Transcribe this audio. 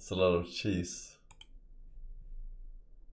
It's a lot of cheese.